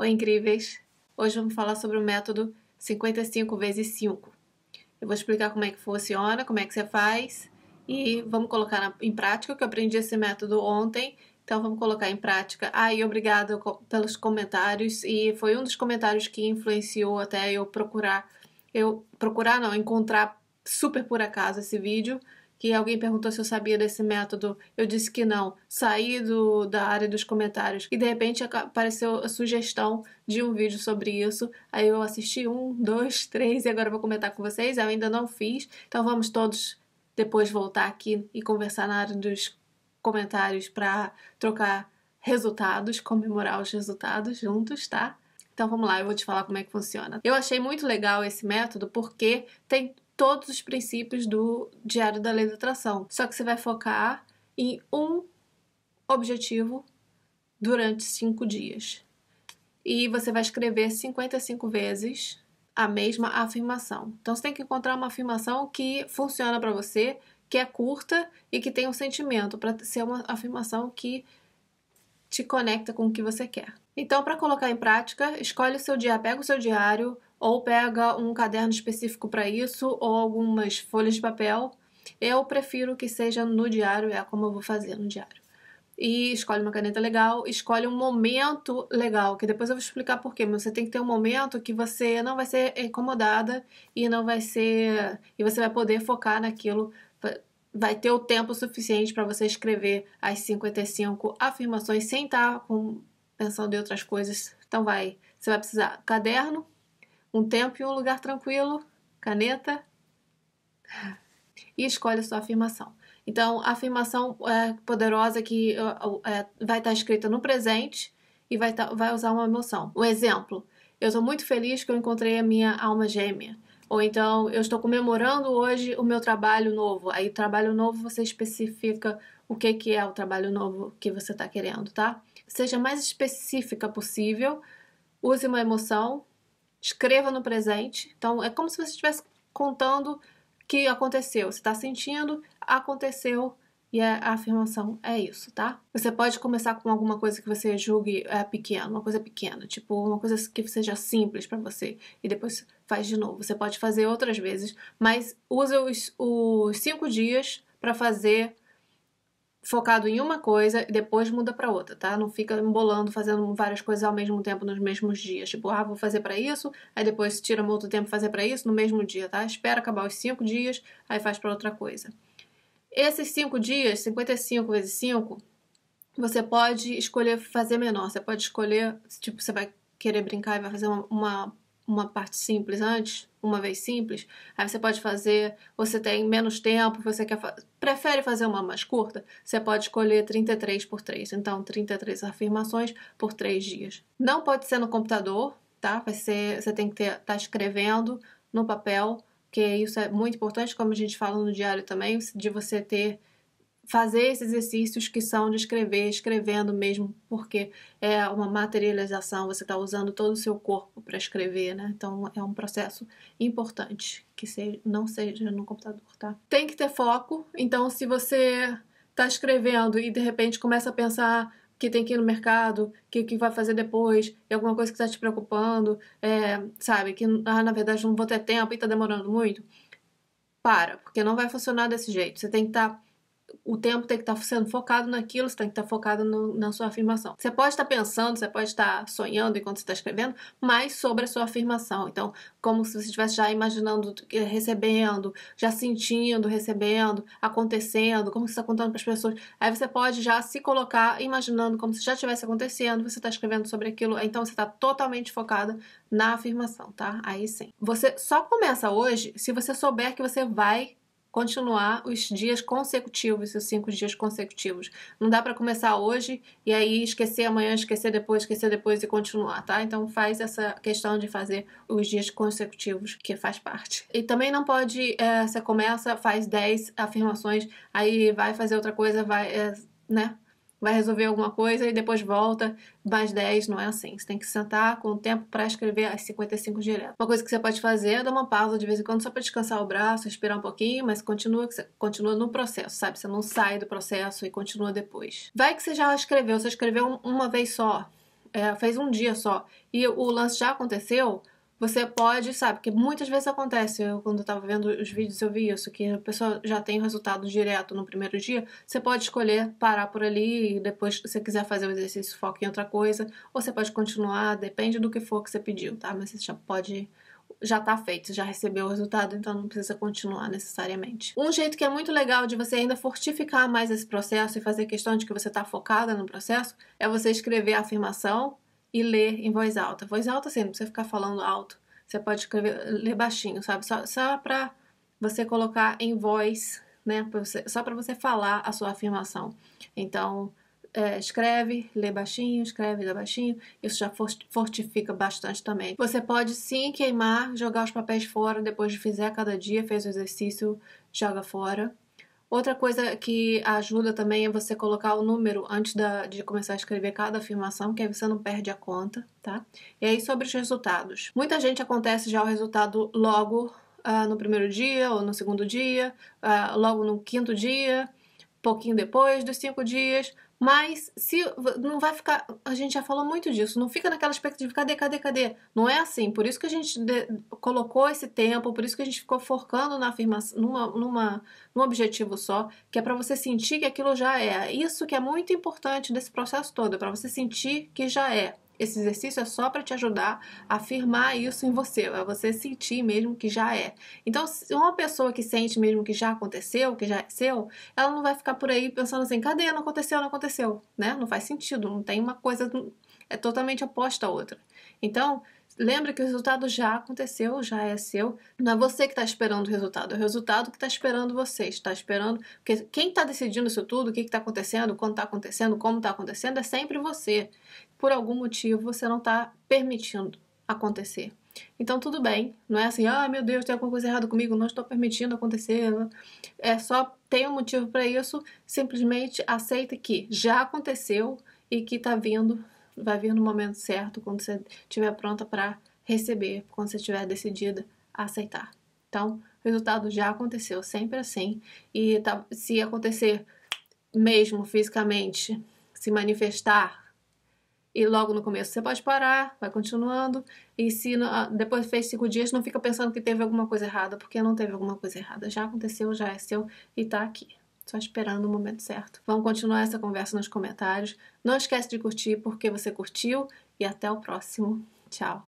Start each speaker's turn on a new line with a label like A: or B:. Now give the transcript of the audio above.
A: Oi, incríveis! Hoje vamos falar sobre o método 55 vezes 5. Eu vou explicar como é que funciona, como é que você faz e vamos colocar em prática, que eu aprendi esse método ontem, então vamos colocar em prática. Ah, e obrigada pelos comentários e foi um dos comentários que influenciou até eu procurar, eu procurar não, encontrar super por acaso esse vídeo que alguém perguntou se eu sabia desse método, eu disse que não. Saí do, da área dos comentários e de repente apareceu a sugestão de um vídeo sobre isso. Aí eu assisti um, dois, três e agora vou comentar com vocês. Eu ainda não fiz, então vamos todos depois voltar aqui e conversar na área dos comentários para trocar resultados, comemorar os resultados juntos, tá? Então vamos lá, eu vou te falar como é que funciona. Eu achei muito legal esse método porque tem todos os princípios do Diário da Lei da Atração. Só que você vai focar em um objetivo durante cinco dias. E você vai escrever 55 vezes a mesma afirmação. Então você tem que encontrar uma afirmação que funciona para você, que é curta e que tem um sentimento, para ser uma afirmação que te conecta com o que você quer. Então, para colocar em prática, escolhe o seu dia, pega o seu diário, ou pega um caderno específico para isso, ou algumas folhas de papel. Eu prefiro que seja no diário, é como eu vou fazer no diário. E escolhe uma caneta legal, escolhe um momento legal, que depois eu vou explicar por quê, mas você tem que ter um momento que você não vai ser incomodada e não vai ser. e você vai poder focar naquilo, vai ter o tempo suficiente para você escrever as 55 afirmações sem estar com, pensando em outras coisas. Então vai, você vai precisar caderno, um tempo e um lugar tranquilo, caneta e escolhe sua afirmação. Então, a afirmação é, poderosa que é, vai estar escrita no presente e vai, tá, vai usar uma emoção. Um exemplo: eu estou muito feliz que eu encontrei a minha alma gêmea. Ou então, eu estou comemorando hoje o meu trabalho novo. Aí, trabalho novo você especifica o que, que é o trabalho novo que você está querendo, tá? Seja mais específica possível, use uma emoção escreva no presente. Então, é como se você estivesse contando que aconteceu. Você está sentindo, aconteceu, e a, afirmação é isso, tá? Você pode começar com alguma coisa que você julgue é, pequena, uma coisa pequena, tipo uma coisa que seja simples para você, e depois faz de novo. Você pode fazer outras vezes, mas use os, os cinco dias para fazer focado em uma coisa e depois muda para outra, tá? Não fica embolando, fazendo várias coisas ao mesmo tempo nos mesmos dias. Tipo, ah, vou fazer para isso, aí depois tira muito tempo fazer para isso no mesmo dia, tá? Espera acabar os cinco dias, aí faz para outra coisa. Esses cinco dias, 55 vezes 5, você pode escolher fazer menor. Você pode escolher, tipo, você vai querer brincar e vai fazer uma, uma uma parte simples antes, uma vez simples, aí você pode fazer, você tem menos tempo, você quer prefere fazer uma mais curta, você pode escolher 33 por 3. Então, 33 afirmações por 3 dias. Não pode ser no computador, tá? Vai ser, você tem que estar tá escrevendo no papel, que isso é muito importante, como a gente fala no diário também, de você ter fazer esses exercícios que são de escrever, escrevendo mesmo, porque é uma materialização, você está usando todo o seu corpo para escrever, né? Então é um processo importante que seja, não seja no computador, tá? Tem que ter foco, então se você está escrevendo e de repente começa a pensar que tem que ir no mercado, que que vai fazer depois, e alguma coisa que está te preocupando, é, sabe, que ah, na verdade não vou ter tempo e está demorando muito, para, porque não vai funcionar desse jeito. Você tem que estar tá o tempo tem que estar sendo focado naquilo, você tem que estar focado no, na sua afirmação. Você pode estar pensando, você pode estar sonhando enquanto você está escrevendo, mas sobre a sua afirmação. Então, como se você estivesse já imaginando, recebendo, já sentindo, recebendo, acontecendo, como você está contando para as pessoas. Aí você pode já se colocar imaginando como se já estivesse acontecendo, você está escrevendo sobre aquilo, então você está totalmente focada na afirmação, tá? Aí sim. Você só começa hoje se você souber que você vai continuar os dias consecutivos, os cinco dias consecutivos. Não dá para começar hoje e aí esquecer amanhã, esquecer depois, esquecer depois e continuar, tá? Então faz essa questão de fazer os dias consecutivos, que faz parte. E também não pode, é, você começa, faz 10 afirmações, aí vai fazer outra coisa, vai, é, né? Vai resolver alguma coisa e depois volta mais 10, não é assim. Você tem que sentar com o tempo para escrever as 55 direto. Uma coisa que você pode fazer é dar uma pausa de vez em quando só para descansar o braço, respirar um pouquinho, mas continua, continua no processo, sabe? Você não sai do processo e continua depois. Vai que você já escreveu, você escreveu uma vez só. é, fez um dia só e o lance já aconteceu, você pode, sabe, que muitas vezes acontece, eu, quando eu tava vendo os vídeos eu vi isso, que a pessoa já tem o resultado direto no primeiro dia, você pode escolher parar por ali e depois, se você quiser fazer o exercício, foca em outra coisa, ou você pode continuar, depende do que for que você pediu, tá? Mas você já pode já tá feito, já recebeu o resultado, então não precisa continuar necessariamente. Um jeito que é muito legal de você ainda fortificar mais esse processo e fazer questão de que você tá focada no processo é você escrever a afirmação e ler em voz alta. Voz alta, assim, não precisa ficar falando alto. Você pode escrever, ler baixinho, sabe? Só, só para você colocar em voz, né? Pra você, só para você falar a sua afirmação. Então, é, escreve, lê baixinho, escreve, lê baixinho. Isso já fortifica bastante também. Você pode sim queimar, jogar os papéis fora depois de fizer cada dia, fez o exercício, joga fora. Outra coisa que ajuda também é você colocar o número antes da, de começar a escrever cada afirmação, que aí você não perde a conta, tá? E aí sobre os resultados. Muita gente acontece já o resultado logo uh, no primeiro dia ou no segundo dia, uh, logo no quinto dia, pouquinho depois dos cinco dias, mas se não vai ficar, a gente já falou muito disso, não fica naquela expectativa, cadê, cadê, cadê? Não é assim. Por isso que a gente de, colocou esse tempo, por isso que a gente ficou focando na afirmação, numa, numa, num objetivo só, que é para você sentir que aquilo já é. Isso que é muito importante desse processo todo, é para você sentir que já é. Esse exercício é só para te ajudar a afirmar isso em você, é você sentir mesmo que já é. Então, se uma pessoa que sente mesmo que já aconteceu, que já é seu, ela não vai ficar por aí pensando assim, cadê? Não aconteceu, não aconteceu, né? Não faz sentido, não tem uma coisa, é totalmente oposta à outra. Então, lembra que o resultado já aconteceu, já é seu. Não é você que está esperando o resultado, é o resultado que está esperando você. Está esperando. Porque quem está decidindo isso tudo, o que está acontecendo, quando está acontecendo, como está acontecendo, é sempre você por algum motivo você não está permitindo acontecer. Então tudo bem, não é assim, ah meu Deus, tem alguma coisa errada comigo, não estou permitindo acontecer. É só tem um motivo para isso, simplesmente aceita que já aconteceu e que está vindo, vai vir no momento certo, quando você estiver pronta para receber, quando você estiver decidida a aceitar. Então, o resultado já aconteceu, sempre assim. E tá, se acontecer mesmo fisicamente, se manifestar e logo no começo você pode parar, vai continuando. E se ah, depois fez cinco dias, não fica pensando que teve alguma coisa errada, porque não teve alguma coisa errada. Já aconteceu, já é seu e tá aqui. Só esperando o momento certo. Vamos continuar essa conversa nos comentários. Não esquece de curtir porque você curtiu e até o próximo. Tchau.